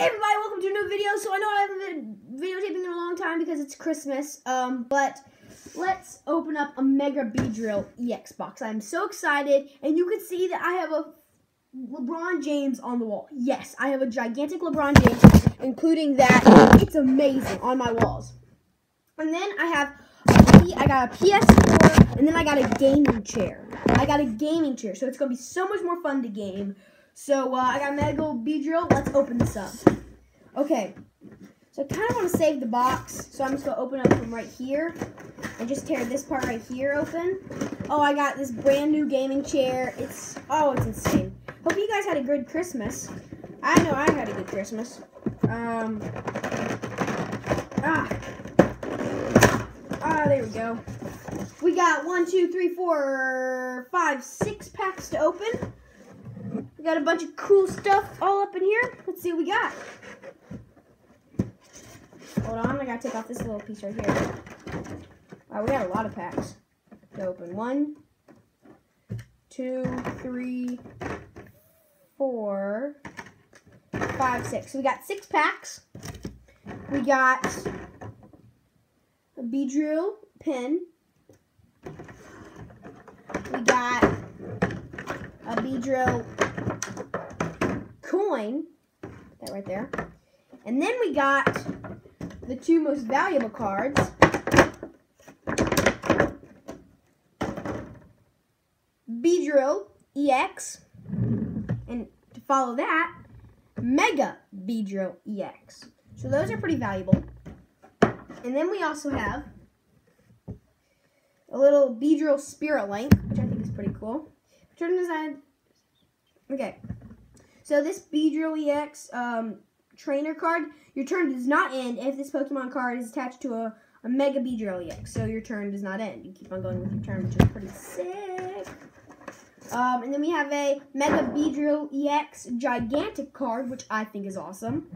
Hey everybody, welcome to a new video. So I know I haven't been videotaping in a long time because it's Christmas. Um, but let's open up a Mega Beedrill EX box. I'm so excited, and you can see that I have a LeBron James on the wall. Yes, I have a gigantic LeBron James, including that. It's amazing on my walls. And then I have I got a PS4, and then I got a gaming chair. I got a gaming chair, so it's gonna be so much more fun to game. So uh, I got Mega Beedrill. Let's open this up. Okay. So I kind of want to save the box. So I'm just going to open up from right here. And just tear this part right here open. Oh, I got this brand new gaming chair. It's, oh, it's insane. Hope you guys had a good Christmas. I know I had a good Christmas. Um, ah. Ah, there we go. We got one, two, three, four, five, six packs to open. We got a bunch of cool stuff all up in here. Let's see what we got. Hold on, I gotta take off this little piece right here. Wow, we got a lot of packs to open. One, two, three, four, five, six. So we got six packs. We got a Beedrill pin. We got a Beedrill coin. That right there. And then we got the two most valuable cards. Beedrill EX. And to follow that, Mega Beedrill EX. So those are pretty valuable. And then we also have a little Beedrill Spirit Link, which I think is pretty cool. Turn on. Okay. So this Beedrill EX um, trainer card, your turn does not end if this Pokemon card is attached to a, a Mega Beedrill EX. So your turn does not end. You keep on going with your turn, which is pretty sick. Um, and then we have a Mega Beedrill EX Gigantic card, which I think is awesome.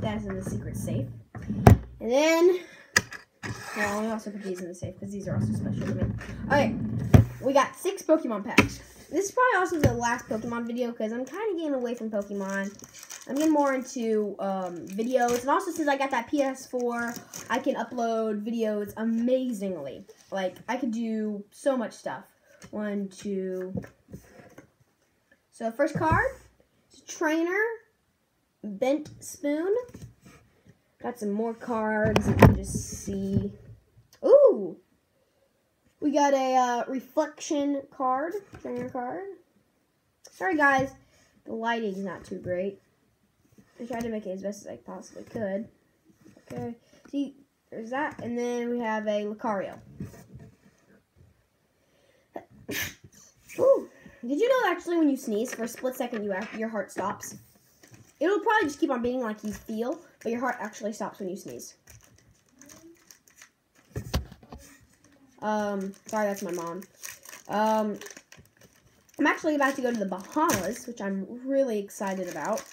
That is in the secret safe. And then, well, we also put these in the safe because these are also special to me. Okay, we got six Pokemon packs. This is probably also the last Pokemon video because I'm kind of getting away from Pokemon. I'm getting more into um, videos. And also since I got that PS4, I can upload videos amazingly. Like, I could do so much stuff. One, two. So, first card. it's a Trainer. Bent Spoon. Got some more cards. You can just see. Ooh! We got a uh, reflection card, trainer card. Sorry, guys, the lighting's not too great. I tried to make it as best as I possibly could. Okay, see, there's that, and then we have a Lucario. Ooh. Did you know actually when you sneeze, for a split second, you your heart stops? It'll probably just keep on beating like you feel, but your heart actually stops when you sneeze. Um, sorry, that's my mom. Um, I'm actually about to go to the Bahamas, which I'm really excited about.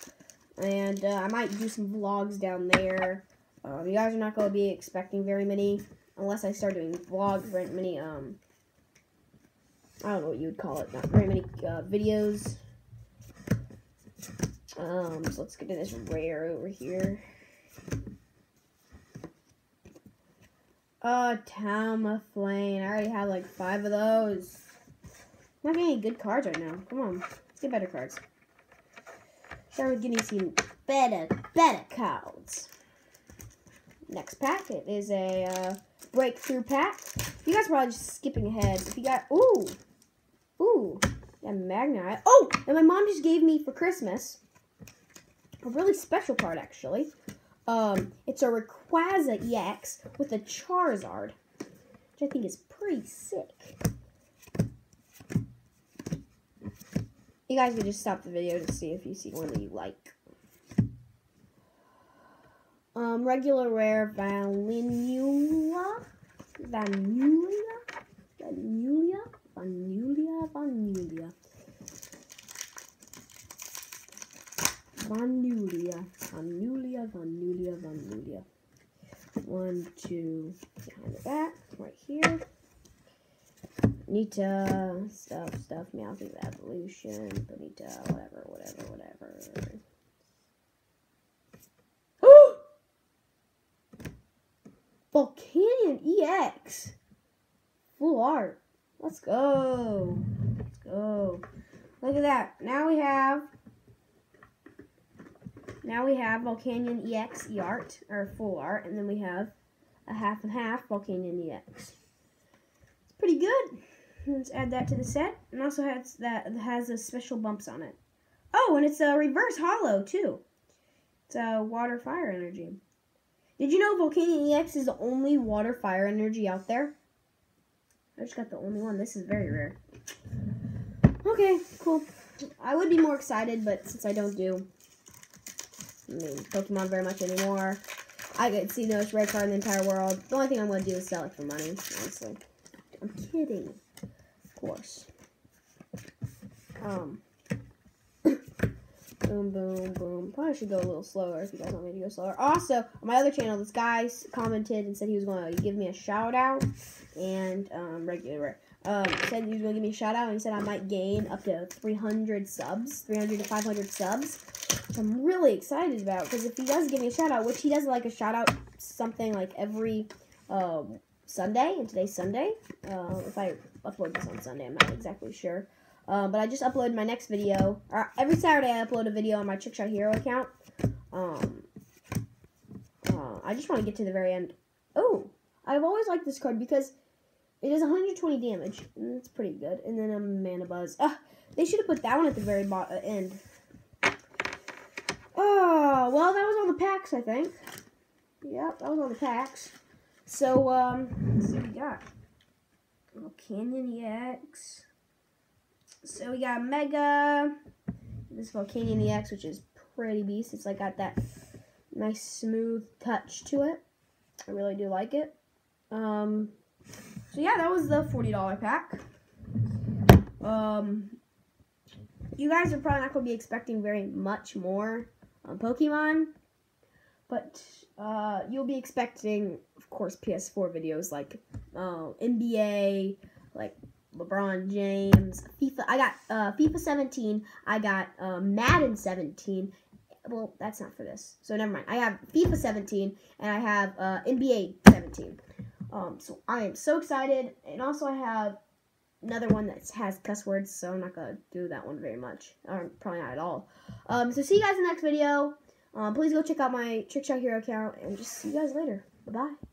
And uh, I might do some vlogs down there. Um, you guys are not going to be expecting very many, unless I start doing vlogs, very many, um, I don't know what you would call it, not very many uh, videos. Um, so let's get to this rare over here. Uh, Talonflame. I already have like five of those. I'm not getting any good cards right now. Come on. Let's get better cards. Start with getting some better, better cards. Next pack, it is a uh, breakthrough pack. You guys are probably just skipping ahead. If you got, ooh, ooh, got Magnemite. Oh, and my mom just gave me for Christmas a really special card, actually. Um, it's a Rayquaza EX with a Charizard, which I think is pretty sick. You guys can just stop the video to see if you see one that you like. Um, regular rare Vanilla, Vanilla, Vanilla, Vanilla, Vanilla. Vanulia, Vanulia, Vanulia, media, then media. One, two, behind the back, right here. Nita, stuff, stuff, Meowth's evolution, Bonita, whatever, whatever, whatever. Volcanion EX. Full art. Let's go. Let's go. Look at that. Now we have now we have Volcanion EX E art or full art, and then we have a half and half Volcanion EX. It's pretty good. Let's add that to the set, and also has that has a special bumps on it. Oh, and it's a reverse holo too. It's a water fire energy. Did you know Volcanion EX is the only water fire energy out there? I just got the only one. This is very rare. Okay, cool. I would be more excited, but since I don't do I mean, Pokemon very much anymore, I could see most rare card in the entire world. The only thing I'm going to do is sell it for money, honestly. I'm kidding. Of course. Um. Boom, boom, boom. Probably should go a little slower if you guys want me to go slower. Also, on my other channel, this guy commented and said he was going to give me a shout out and um, regular. Um, said he was going to give me a shout out and he said I might gain up to 300 subs, 300 to 500 subs. Which I'm really excited about because if he does give me a shout out, which he does like a shout out something like every um, Sunday, and today's Sunday. Uh, if I upload this on Sunday, I'm not exactly sure. Uh, but I just uploaded my next video. Or every Saturday, I upload a video on my Trickshot Hero account. Um, uh, I just want to get to the very end. Oh, I've always liked this card because it does 120 damage. And that's pretty good. And then a Mana Buzz. Ah, they should have put that one at the very uh, end. Oh, well, that was all the packs, I think. Yep, that was all the packs. So, um, let's see what we got. Little Canyon EX. So we got Mega. This Volcanion EX, which is pretty beast. It's like got that nice smooth touch to it. I really do like it. Um, so yeah, that was the $40 pack. Um, you guys are probably not going to be expecting very much more on Pokemon, but uh, you'll be expecting, of course, PS4 videos like uh, NBA, like LeBron James, FIFA. I got uh, FIFA 17. I got uh, Madden 17. Well, that's not for this, so never mind. I have FIFA 17 and I have uh, NBA 17. Um, so I am so excited, and also I have another one that has cuss words, so I'm not gonna do that one very much, or probably not at all. Um, so see you guys in the next video. Um, please go check out my Trick Trickshot Hero account, and just see you guys later. Bye bye.